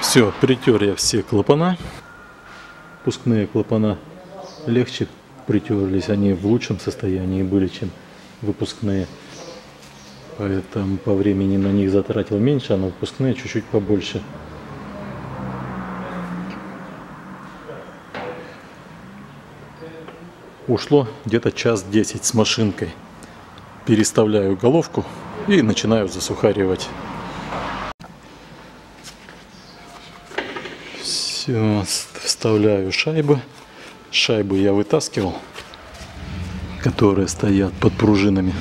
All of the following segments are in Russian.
Все, притер я все клапана. Пускные клапана легче притерлись, они в лучшем состоянии были, чем выпускные. Поэтому по времени на них затратил меньше, а на выпускные чуть-чуть побольше. Ушло где-то час 10 с машинкой. Переставляю головку и начинаю засухаривать. Вставляю шайбы. Шайбы я вытаскивал, которые стоят под пружинами.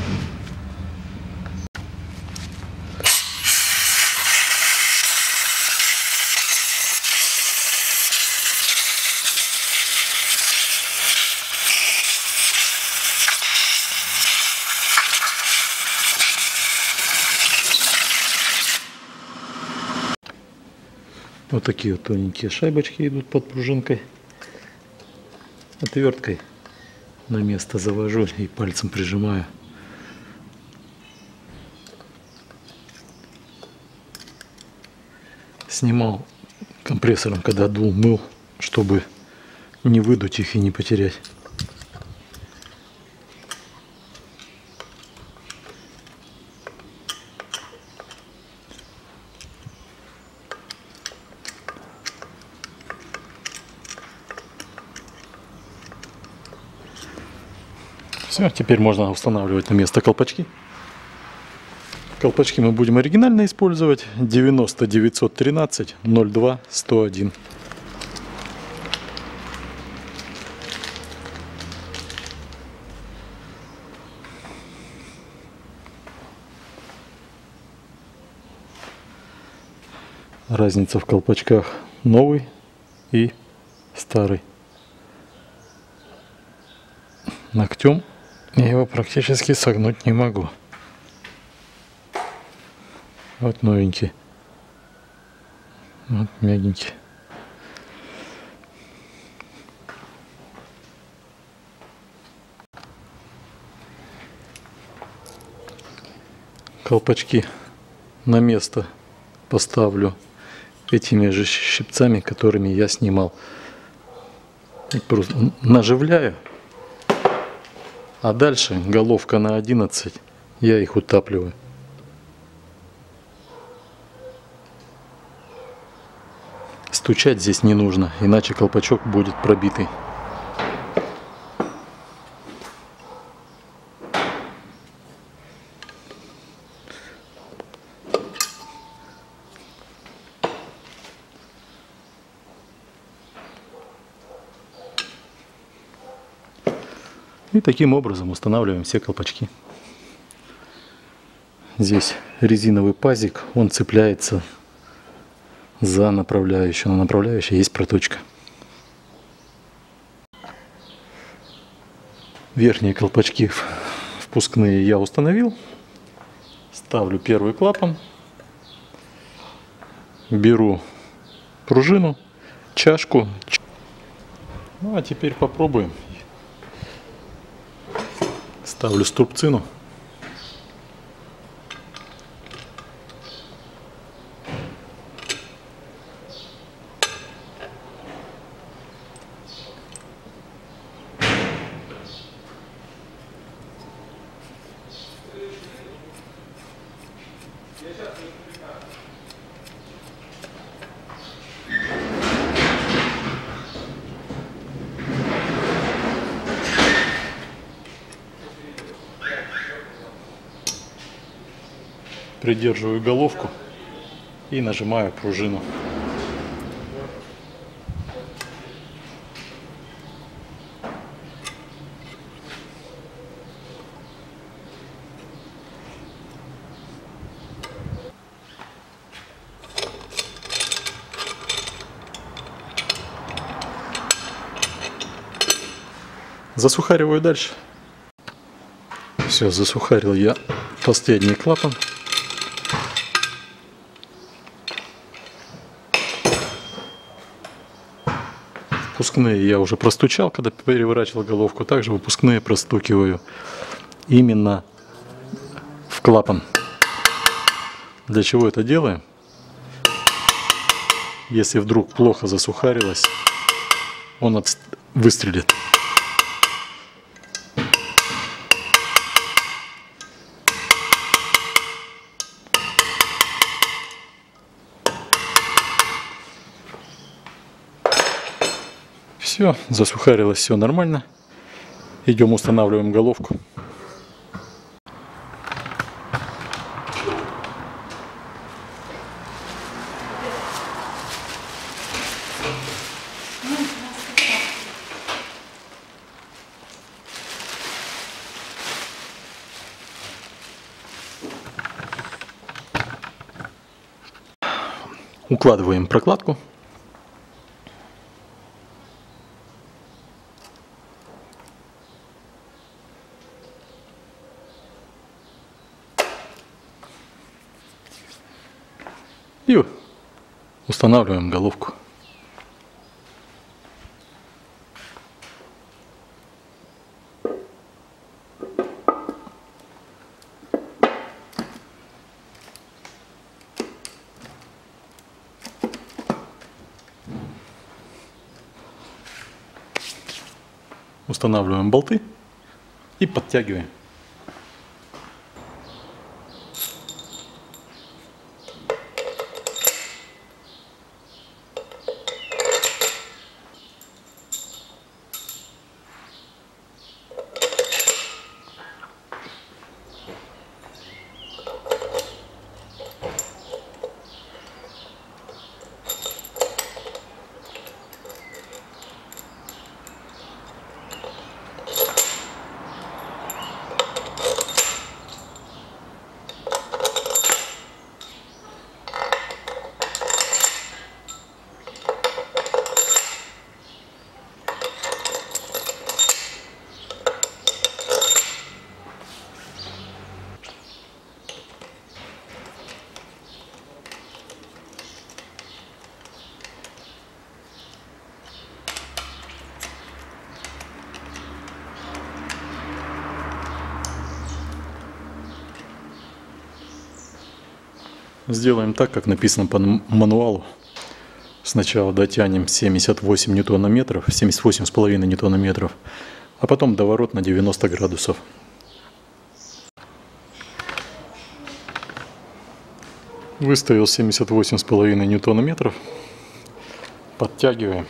Вот такие вот тоненькие шайбочки идут под пружинкой. Отверткой на место завожу и пальцем прижимаю. Снимал компрессором, когда дул, мыл, чтобы не выдуть их и не потерять. Все, теперь можно устанавливать на место колпачки. Колпачки мы будем оригинально использовать. 90 913 02 101. Разница в колпачках новый и старый. Ногтем я его практически согнуть не могу. Вот новенький. Вот мягенький. Колпачки на место поставлю этими же щипцами, которыми я снимал. Просто наживляю а дальше головка на 11, я их утапливаю. Стучать здесь не нужно, иначе колпачок будет пробитый. И таким образом устанавливаем все колпачки. Здесь резиновый пазик, он цепляется за направляющую. На направляющей есть проточка. Верхние колпачки впускные я установил. Ставлю первый клапан. Беру пружину, чашку. Ну а теперь попробуем. Ставлю струбцину. Придерживаю головку и нажимаю пружину. Засухариваю дальше. Все, засухарил я последний клапан. Выпускные я уже простучал, когда переворачивал головку. Также выпускные простукиваю именно в клапан. Для чего это делаем? Если вдруг плохо засухарилось, он от... выстрелит. Все, засухарилось все нормально. Идем устанавливаем головку. Укладываем прокладку. И устанавливаем головку. Устанавливаем болты и подтягиваем. Сделаем так, как написано по мануалу. Сначала дотянем 78 ньютонометров, 78,5 ньютонометров, а потом доворот на 90 градусов. Выставил 78,5 ньютонометров. Подтягиваем.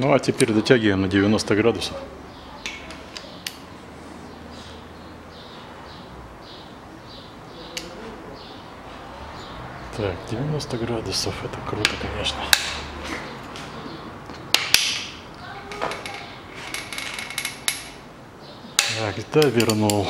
Ну а теперь дотягиваем на 90 градусов. Так, 90 градусов, это круто, конечно. Так, да, вернул.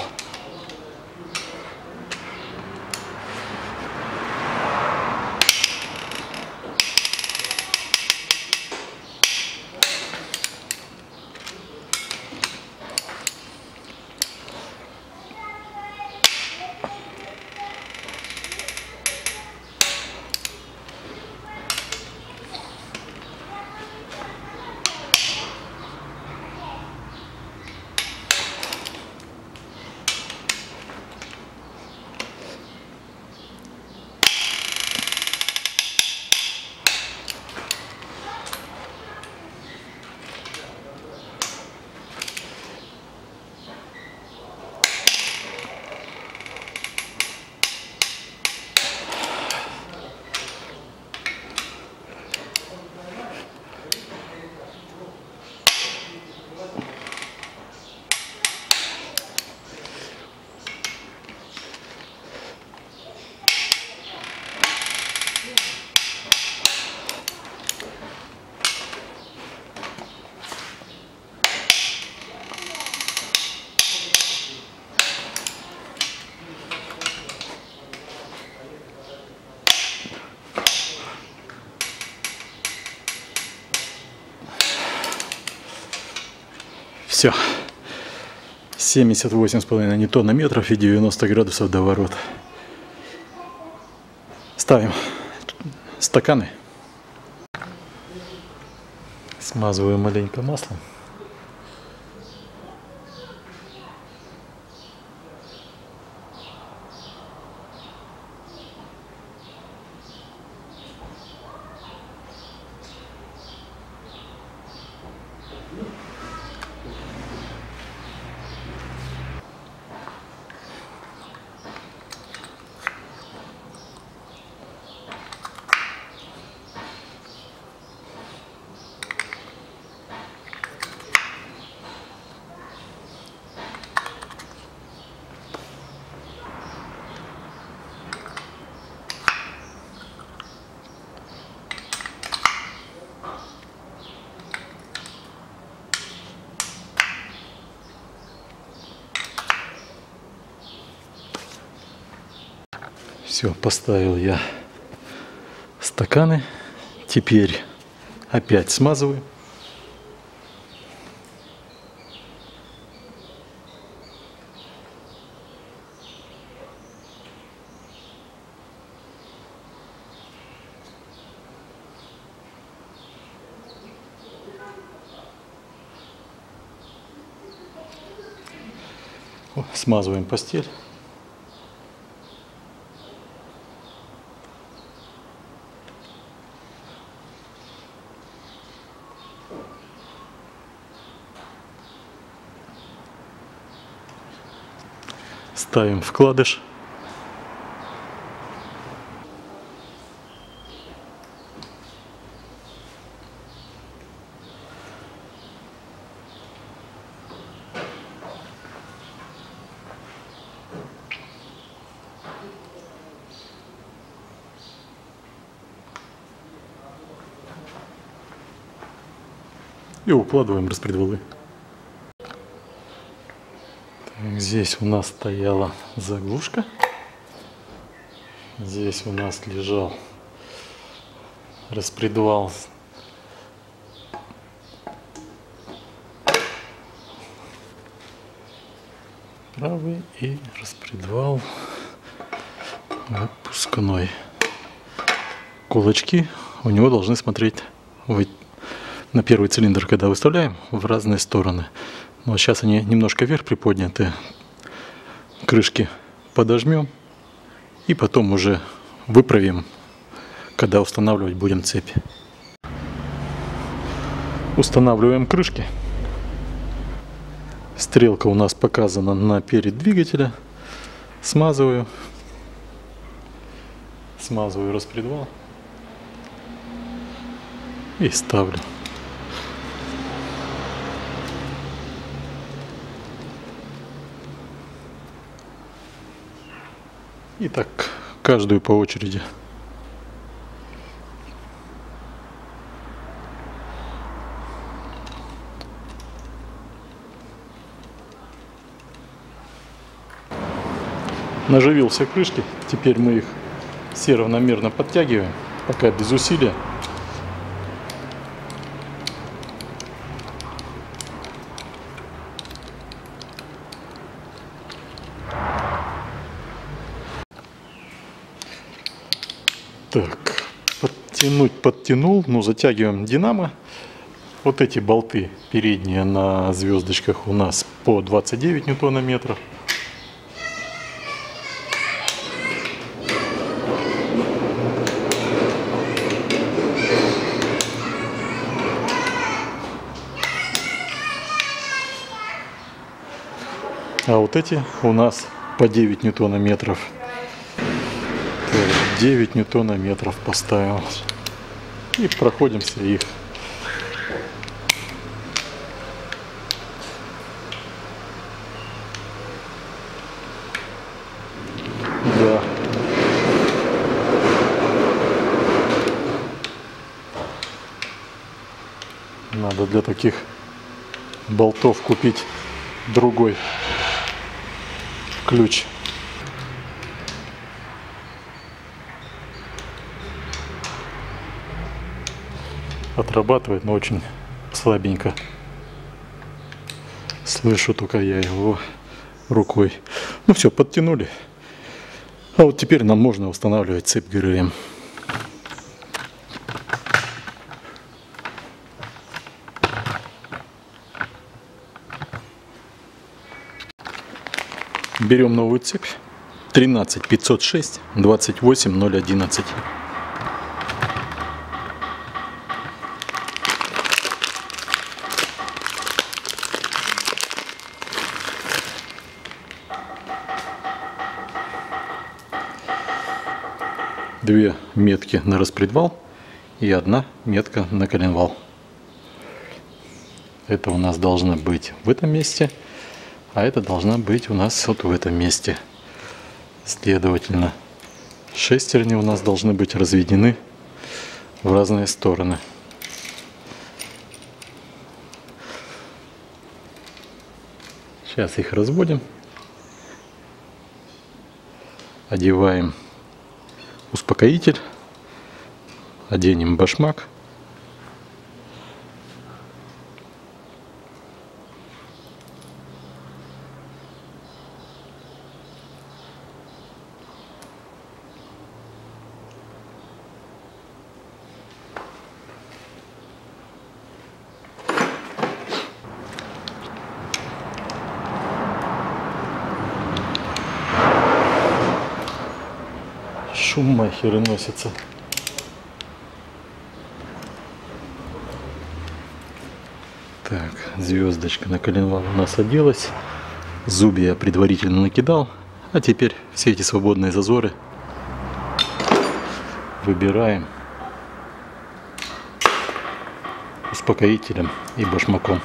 Все. 78,5 ньютона метров и 90 градусов до ворот. Ставим стаканы. Смазываю маленько маслом. Все, поставил я стаканы. Теперь опять смазываю. Смазываем постель. Ставим вкладыш. И укладываем распредвалы. Здесь у нас стояла заглушка. Здесь у нас лежал распредвал правый и распредвал выпускной. Кулачки у него должны смотреть на первый цилиндр, когда выставляем, в разные стороны. Но сейчас они немножко вверх приподняты. Крышки подожмем и потом уже выправим, когда устанавливать будем цепь. Устанавливаем крышки. Стрелка у нас показана на перед двигателя. Смазываю. Смазываю распредвал. И ставлю. И так каждую по очереди. Наживил все крышки, теперь мы их все равномерно подтягиваем, пока без усилия. Так, подтянуть подтянул, ну затягиваем динамо. Вот эти болты передние на звездочках у нас по 29 ньютона-метров. А вот эти у нас по 9 ньютона-метров. 9 ньютона-метров поставил. И проходимся их. Да. Надо для таких болтов купить другой ключ. Отрабатывает, но очень слабенько. Слышу только я его рукой. Ну все, подтянули. А вот теперь нам можно устанавливать цепь ГРМ. Берем новую цепь. 13 506 Две метки на распредвал и одна метка на коленвал. Это у нас должно быть в этом месте – а это должна быть у нас вот в этом месте. Следовательно, шестерни у нас должны быть разведены в разные стороны. Сейчас их разводим. Одеваем успокоитель. Оденем башмак. Шумахеры носятся. Так, звездочка на коленвал у нас оделась. Зубья я предварительно накидал. А теперь все эти свободные зазоры выбираем успокоителем и башмаком.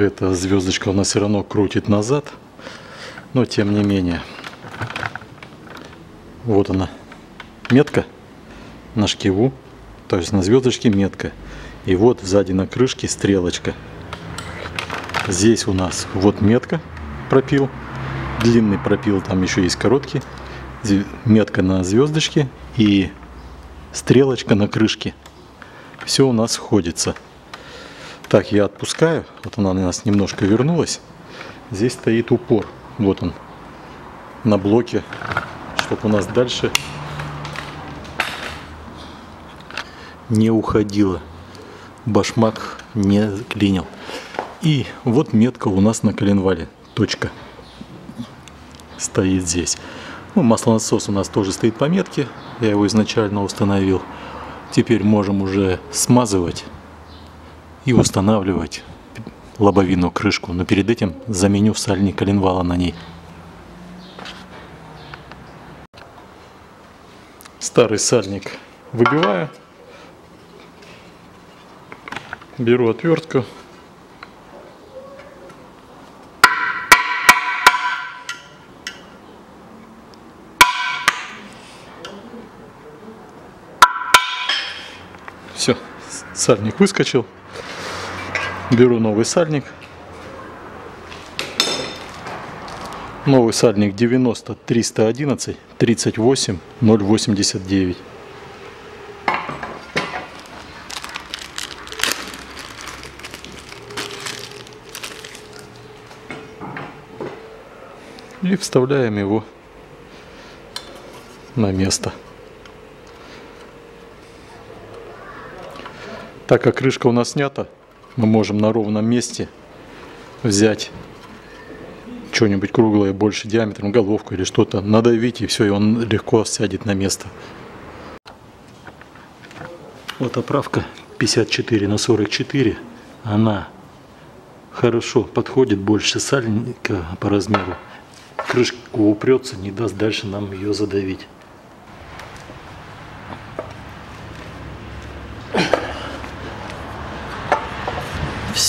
Эта звездочка у нас все равно крутит назад. Но тем не менее. Вот она. Метка на шкиву. То есть на звездочке метка. И вот сзади на крышке стрелочка. Здесь у нас вот метка пропил. Длинный пропил, там еще есть короткий. Метка на звездочке и стрелочка на крышке. Все у нас сходится. Так, я отпускаю. Вот она у нас немножко вернулась. Здесь стоит упор. Вот он. На блоке. Чтобы у нас дальше не уходило. Башмак не клинил. И вот метка у нас на коленвале. Точка. Стоит здесь. Ну, маслонасос у нас тоже стоит по метке. Я его изначально установил. Теперь можем уже смазывать и устанавливать лобовину крышку. Но перед этим заменю сальник коленвала на ней. Старый сальник выбиваю. Беру отвертку. Все, сальник выскочил. Беру новый сальник. Новый сальник 90 311 38 089. И вставляем его на место. Так как крышка у нас снята, мы можем на ровном месте взять что-нибудь круглое больше диаметром, головку или что-то, надавить и все, и он легко сядет на место. Вот оправка 54 на 44, она хорошо подходит больше сальника по размеру. Крышка упрется, не даст дальше нам ее задавить.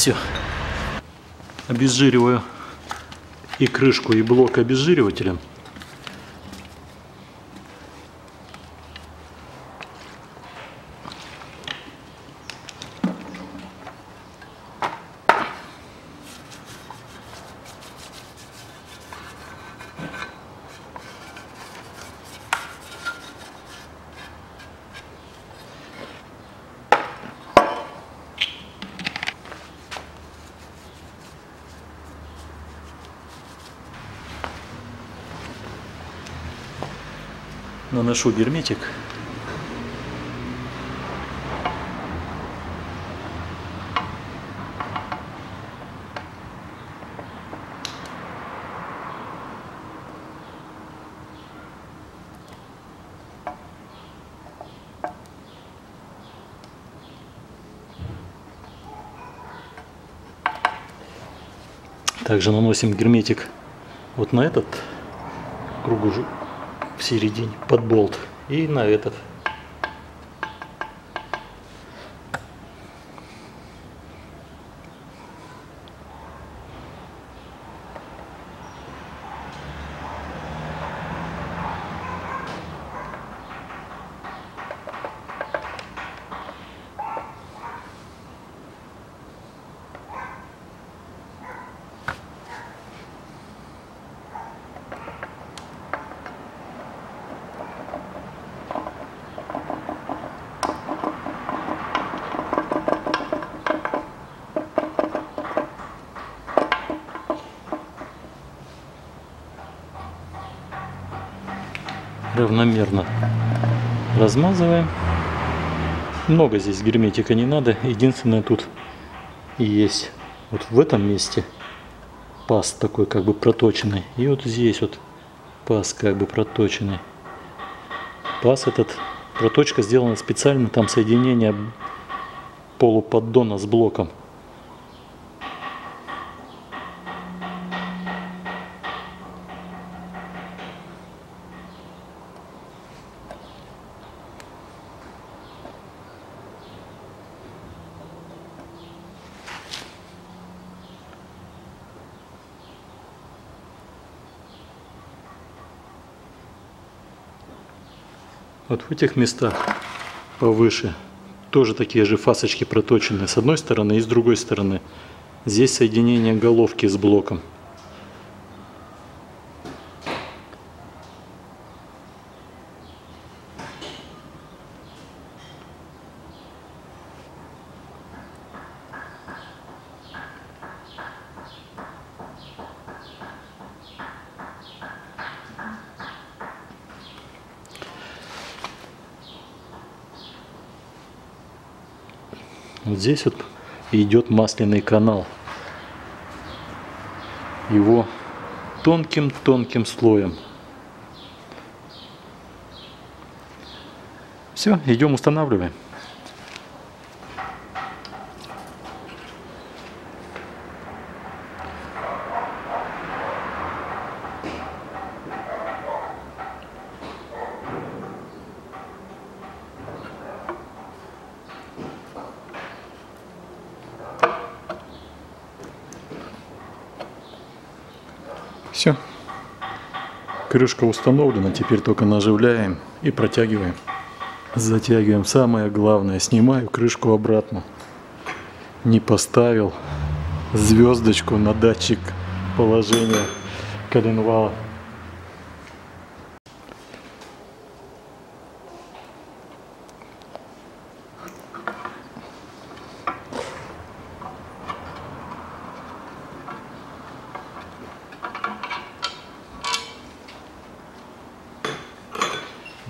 Все. Обезжириваю и крышку, и блок обезжиривателем. Наношу герметик. Также наносим герметик вот на этот кругу в середине под болт. И на этот равномерно размазываем. Много здесь герметика не надо. Единственное тут есть вот в этом месте паз такой как бы проточенный. И вот здесь вот паз как бы проточенный. Паз этот, проточка сделана специально, там соединение полуподдона с блоком. Вот в этих местах повыше тоже такие же фасочки проточенные с одной стороны и с другой стороны. Здесь соединение головки с блоком. Здесь вот идет масляный канал. Его тонким-тонким слоем. Все, идем устанавливаем. Все. Крышка установлена, теперь только наживляем и протягиваем. Затягиваем. Самое главное, снимаю крышку обратно. Не поставил звездочку на датчик положения коленвала.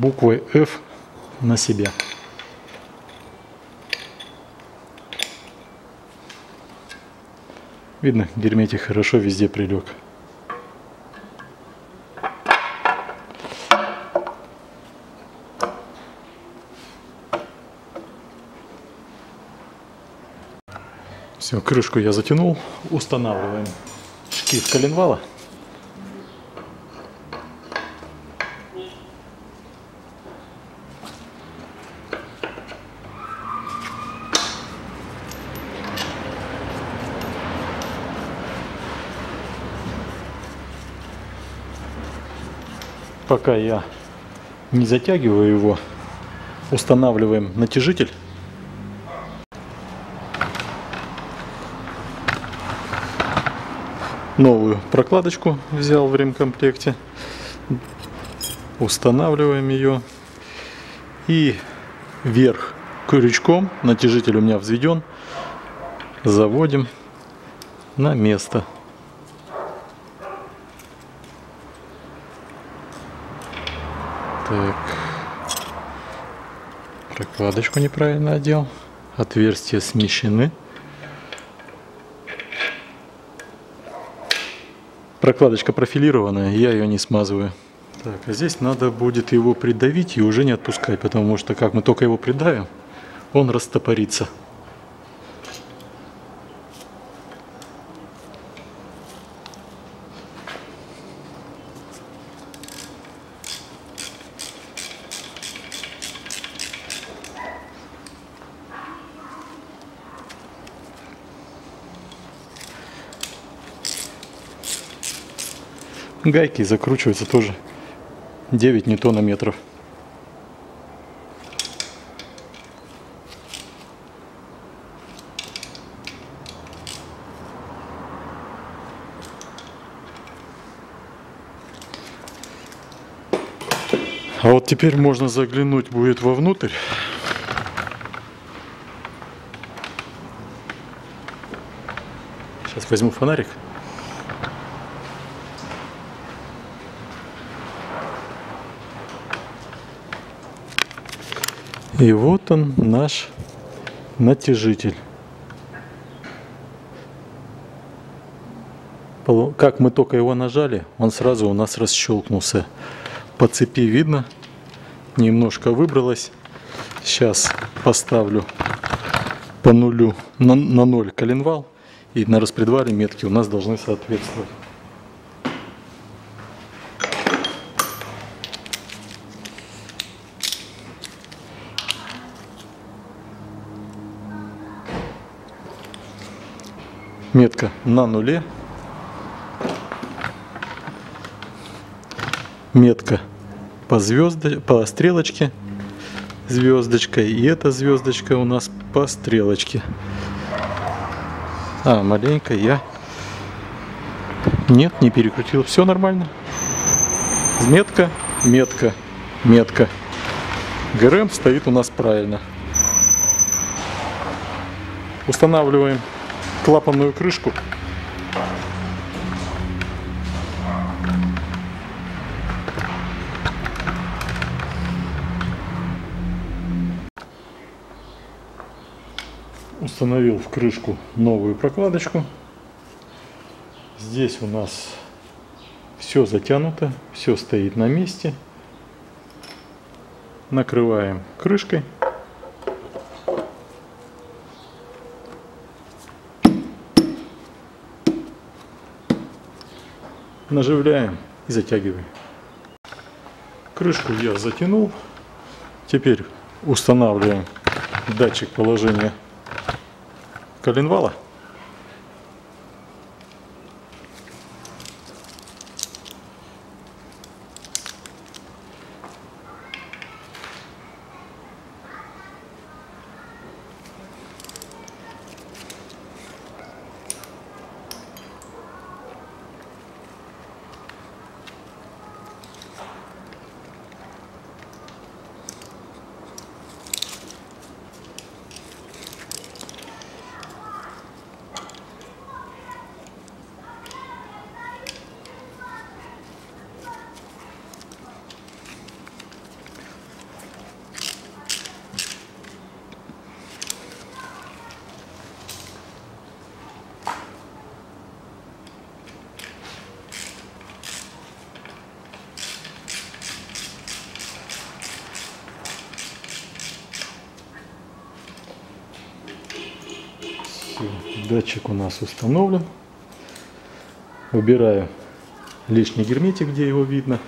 Буквой F на себя. Видно, герметик хорошо везде прилег. Все, крышку я затянул. Устанавливаем шкив коленвала. Пока я не затягиваю его, устанавливаем натяжитель. Новую прокладочку взял в ремкомплекте. Устанавливаем ее. И вверх крючком, натяжитель у меня взведен, заводим на место. Так. Прокладочку неправильно одел. Отверстия смещены. Прокладочка профилированная, я ее не смазываю. Так, а здесь надо будет его придавить и уже не отпускать, потому что как мы только его придавим, он растопорится. Гайки закручиваются тоже 9 ньютонометров. А вот теперь можно заглянуть будет вовнутрь. Сейчас возьму фонарик. И вот он наш натяжитель. Как мы только его нажали, он сразу у нас расщелкнулся. По цепи видно, немножко выбралось. Сейчас поставлю по нулю на, на ноль коленвал. И на распредвале метки у нас должны соответствовать. Метка на нуле, метка по звезды, по стрелочке, звездочка, и эта звездочка у нас по стрелочке. А, маленько я... Нет, не перекрутил. Все нормально. Метка, метка, метка. ГРМ стоит у нас правильно. Устанавливаем клапанную крышку. Установил в крышку новую прокладочку. Здесь у нас все затянуто, все стоит на месте. Накрываем крышкой. Наживляем и затягиваем. Крышку я затянул. Теперь устанавливаем датчик положения коленвала. Все, датчик у нас установлен. Убираю лишний герметик, где его видно.